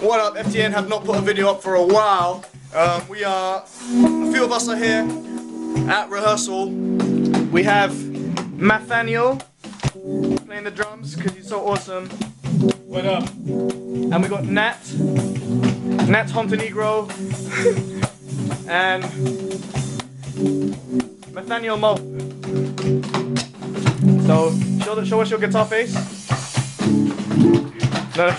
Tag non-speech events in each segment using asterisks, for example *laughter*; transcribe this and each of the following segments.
What up, FTN have not put a video up for a while. Um, we are, a few of us are here at rehearsal. We have Nathaniel playing the drums because he's so awesome. What up? And we got Nat, Nat Montenegro, *laughs* and Nathaniel Mo. So, show, show us your guitar face. No.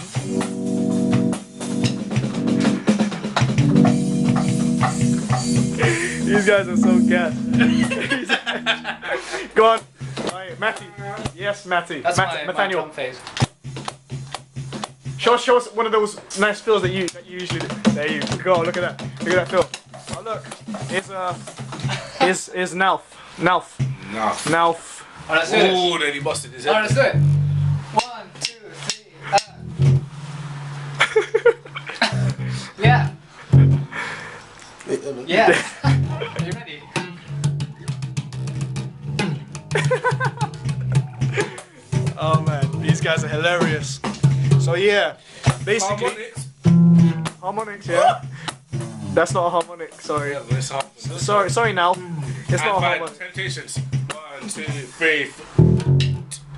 These guys are so gas. *laughs* Go on. Alright, Matty. Yes, Matty. That's Matt- my, my Nathaniel. drum face. Show us, show us one of those nice fills that you that you usually do. There you go. Look at that. Look at that fill. Oh look, it's uh, is is Nauf, Nauf, Nah. Nauf. Alright, let's do this. Oh, then he busted his head. Alright, head. let's do it. One, two, three, ah. *laughs* Yeah. Yeah. *laughs* Oh man, these guys are hilarious. So yeah, basically Harmonics. harmonics. Yeah. *gasps* That's not a harmonic. Sorry. Yeah, it's hard. Sorry. Sorry. Now, it's High not a five, harmonic. Temptations. One, two, three. f-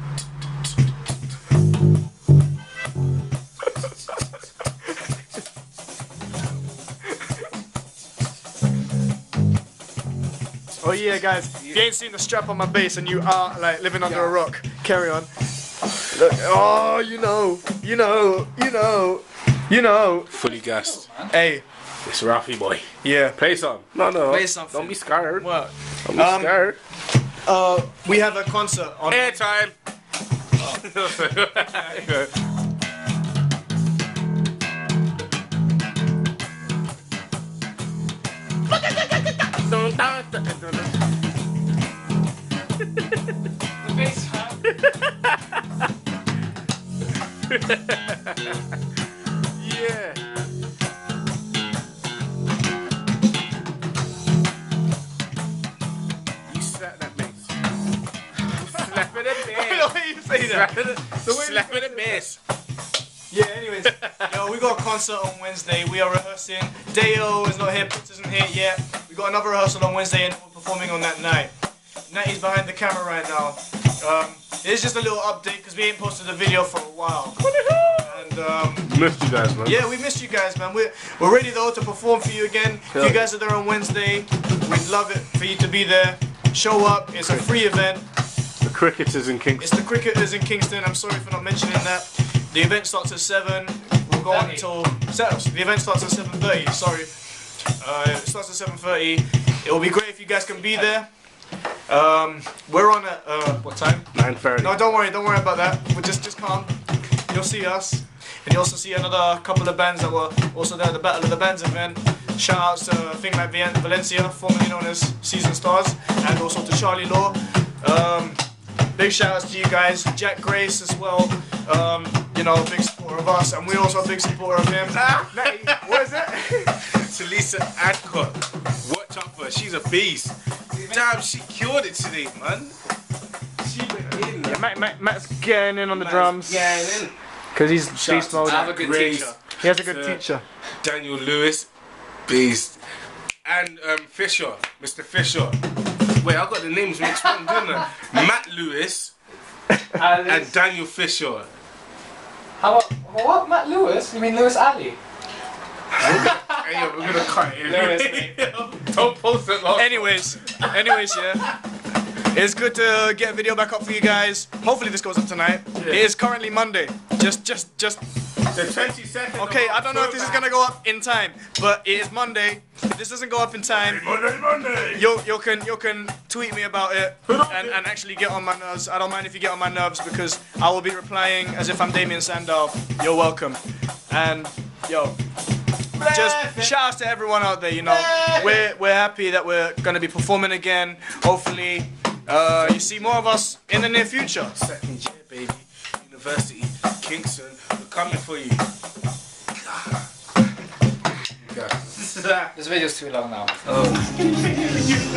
Oh yeah, guys. If you ain't seen the strap on my bass and you are like living under a rock, carry on. Look, oh, you know, you know, you know, you know. Fully gassed. Hey, It's Rafi boy. yeah. Play some. No, no. Play something. Don't be scared. What? Don't be Um, scared. Uh, we have a concert on. Airtime. The bass, yeah. You slap *laughs* that bass. Slap it a I know bass. you say that. Slap it a- Slap it bass. Yeah, anyways. Yo, we got a concert on Wednesday. We are rehearsing. Deo is not here, Pitts isn't here yet. We got another rehearsal on Wednesday and we're performing on that night. Natty's behind the camera right now. Um, it's just a little update because we ain't posted a video for a while. And um, Missed you guys, man. yeah, we missed you guys, man. We're, we're ready though to perform for you again. If you guys are there on Wednesday, we'd love it for you to be there. Show up. It's a free event. The cricketers in Kingston. It's the cricketers in Kingston. I'm sorry for not mentioning that. The event starts at seven. We'll go on 30. until the event starts at seven thirty. Sorry, uh, it starts at seven thirty. It will be great if you guys can be there. Um, we're on at uh, what time? 9.30. No, don't worry, don't worry about that. We'll just just calm. You'll see us, and you'll also see another couple of bands that were also there at the Battle of the Bands event. Shout outs to a thing like Vien- Valencia, formerly known as Season Stars, and also to Charlie Law. Um, big shout outs to you guys, Jack Grace as well. Um, you know, big supporter of us, and we're also a big supporter of him. Ah, Natty, what is it? *laughs* Talisa Adcock. Watch out for her. She's a beast. Damn, she killed it today, man. She went in. Yeah, Matt, Matt, Matt's getting in on the Man's drums getting in. because he's Shout beast mode. I have a good Grace, teacher. He has a good uh, teacher. Daniel Lewis, beast. And um, Fisher, Mr. Fisher. Wait, I got the names mixed wrong, didn't I? Matt Lewis and Daniel Fisher. How about what? Matt Lewis? You mean Lewis Alley? *laughs* Hey, yo, we're gonna cut it. *laughs* Don't post it last Anyways, anyways, yeah. It's good to get a video back up for you guys. Hopefully this goes up tonight. It is currently Monday. Just, just, just. The 22nd. Okay, I don't know if this is gonna go up in time, but it is Monday. If this doesn't go up in time, Monday, Monday. you you can you can tweet me about it and, and actually get on my nerves. I don't mind if you get on my nerves because I will be replying as if I'm Damien Sandow. You're welcome. And yo, just shout out to everyone out there. You know, we're we're happy that we're gonna be performing again. Hopefully, uh, you see more of us in the near future. Second year, baby. University, Kingston, we're coming for you. Yeah. *laughs* This video's too long now. Oh *laughs*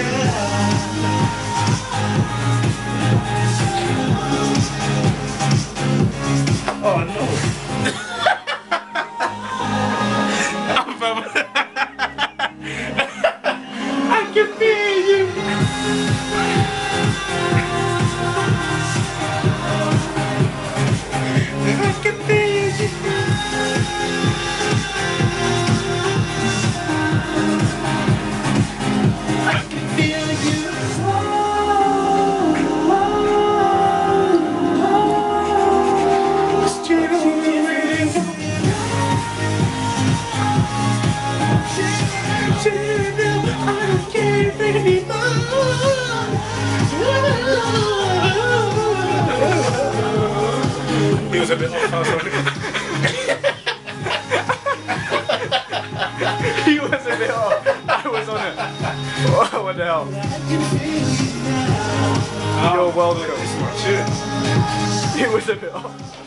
bit off. I was on he was a bit off. I was on it. Oh, what the hell? You're welcome. This is my tune. He was a bit off.